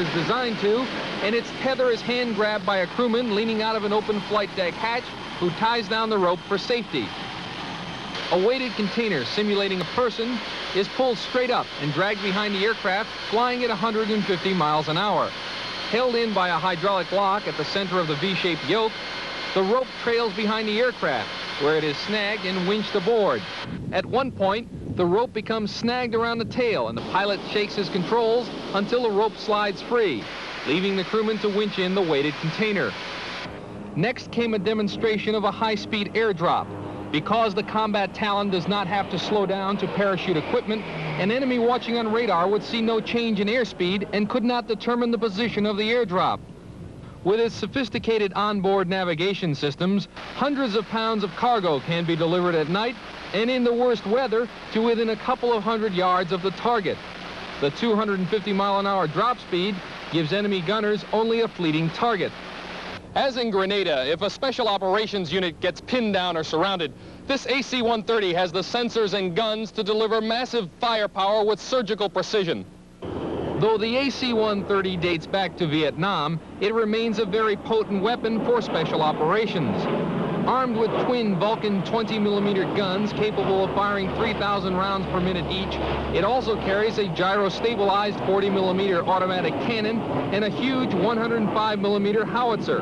is designed to, and its tether is hand grabbed by a crewman leaning out of an open flight deck hatch who ties down the rope for safety. A weighted container simulating a person is pulled straight up and dragged behind the aircraft, flying at 150 miles an hour. Held in by a hydraulic lock at the center of the V-shaped yoke, the rope trails behind the aircraft, where it is snagged and winched aboard. At one point, the rope becomes snagged around the tail, and the pilot shakes his controls until the rope slides free, leaving the crewman to winch in the weighted container. Next came a demonstration of a high-speed airdrop. Because the combat Talon does not have to slow down to parachute equipment, an enemy watching on radar would see no change in airspeed and could not determine the position of the airdrop. With its sophisticated onboard navigation systems, hundreds of pounds of cargo can be delivered at night and in the worst weather to within a couple of hundred yards of the target. The 250 mile an hour drop speed gives enemy gunners only a fleeting target. As in Grenada, if a special operations unit gets pinned down or surrounded, this AC-130 has the sensors and guns to deliver massive firepower with surgical precision. Though the AC-130 dates back to Vietnam, it remains a very potent weapon for special operations. Armed with twin Vulcan 20-millimeter guns capable of firing 3,000 rounds per minute each, it also carries a gyro-stabilized 40-millimeter automatic cannon and a huge 105-millimeter howitzer.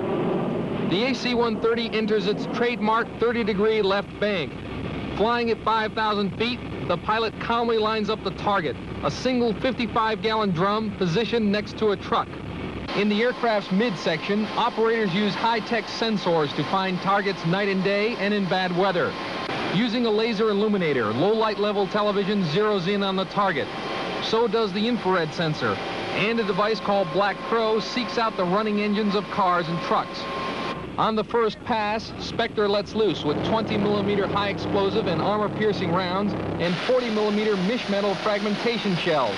The AC-130 enters its trademark 30-degree left bank. Flying at 5,000 feet, the pilot calmly lines up the target, a single 55-gallon drum positioned next to a truck. In the aircraft's midsection, operators use high-tech sensors to find targets night and day and in bad weather. Using a laser illuminator, low-light level television zeroes in on the target. So does the infrared sensor, and a device called Black Crow seeks out the running engines of cars and trucks. On the first pass, Spectre lets loose with 20 millimeter high explosive and armor piercing rounds and 40 millimeter misch metal fragmentation shells.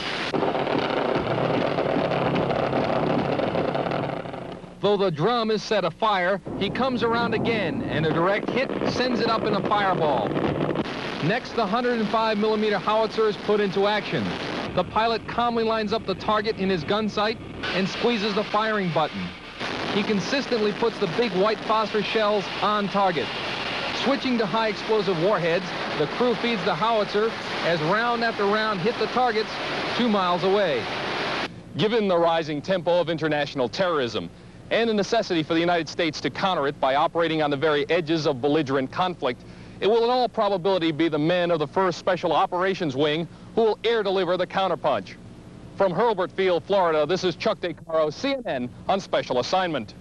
Though the drum is set afire, he comes around again, and a direct hit sends it up in a fireball. Next, the 105 millimeter howitzer is put into action. The pilot calmly lines up the target in his gun sight and squeezes the firing button. He consistently puts the big white phosphor shells on target. Switching to high explosive warheads, the crew feeds the howitzer as round after round hit the targets two miles away. Given the rising tempo of international terrorism, and the necessity for the United States to counter it by operating on the very edges of belligerent conflict, it will in all probability be the men of the 1st Special Operations Wing who will air deliver the counterpunch. From Hurlburt Field, Florida, this is Chuck DeCaro, CNN on Special Assignment.